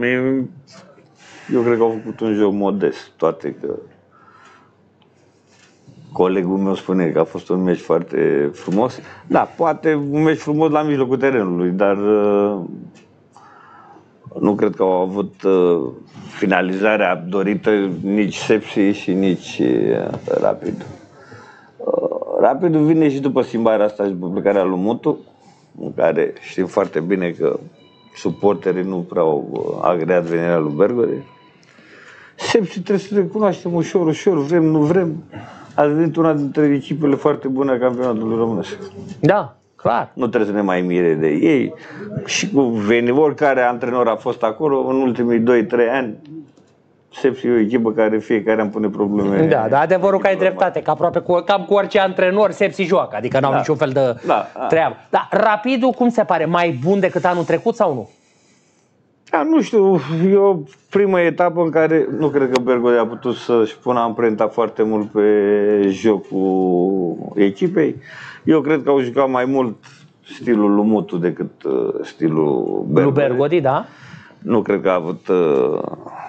mie, eu cred că au făcut un joc modest, toate că colegul meu spune că a fost un meci foarte frumos. Da, poate un meci frumos la mijlocul terenului, dar uh, nu cred că au avut uh, finalizarea dorită nici Sepsi și nici uh, Rapid. Rapidul vine și după schimbarea asta și după plecarea lui Mutu, în care știm foarte bine că suporterii nu prea au agreat venirea lui Bergori. Sepsi trebuie să recunoaștem ușor, ușor, vrem, nu vrem. A devenit una dintre echipele foarte bune a campionatului românesc. Da, clar. Nu trebuie să ne mai mire de ei. Și cu veni, oricare antrenor a fost acolo în ultimii 2-3 ani, Sepsi e o echipă care fiecare îmi pune probleme. Da, dar adevărul că ai dreptate, că aproape cu, cam cu orice antrenor Sepsi joacă, adică n-au Da. niciun fel de Da, da. treabă. Dar Rapidul, cum se pare, mai bun decât anul trecut sau nu? Da, nu știu, e o primă etapă în care nu cred că Bergode a putut să-și pună amprenta foarte mult pe jocul echipei. Eu cred că au jucat mai mult stilul lui Mutu decât uh, stilul Lui Bergode. Bergodi, da? Nu cred că a avut uh,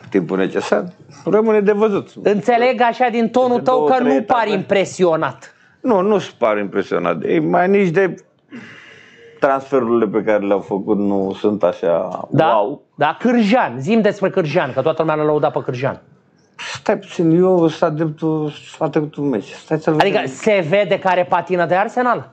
timpul necesar. Rămâne de văzut. Înțeleg așa din tonul Sunt tău două, că trei nu pari etape. impresionat. Nu, nu se par impresionat de ei, mai nici de transferurile pe care le-au făcut nu sunt așa Da? wow. Da, Cârjan, zim despre Cârjan, că toată lumea l-a lăudat pe Cârjan. Stai puțin, eu sunt adeptul, a trecut un meci. Stai să Adică se vede care patină de Arsenal?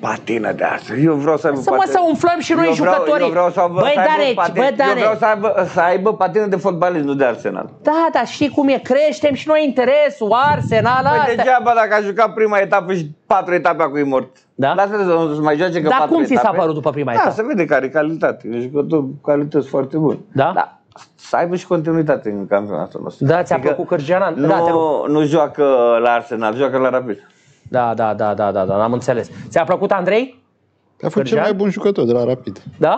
Patină de asta. Eu vreau să aibă Să mă patină. să umflăm și noi eu vreau, jucătorii. Eu vreau să aibă, Băi, să aibă Dareci, patină. bă, Eu vreau Dareci. să aibă, să aibă patină de fotbalist, nu de Arsenal. Da, da, știi cum e, creștem și noi interesul, Arsenal, Păi astea. degeaba dacă a jucat prima etapă și patru etape acum e mort. Da? Lasă-te să să mai joace că Dar patru cum ți s-a etape. părut după prima Da, etapă? se vede care e calitate. E un jucător cu calități foarte bune. Da? da. Să aibă și continuitate în campionatul nostru. Da, ți-a Adică plăcut Cârjan? Nu, Da, te rog. nu joacă la Arsenal, joacă la Rapid. Da, da, da, da, da, da, am înțeles. Ți-a plăcut Andrei? A fost cel Cârjan? mai bun jucător de la Rapid. Da?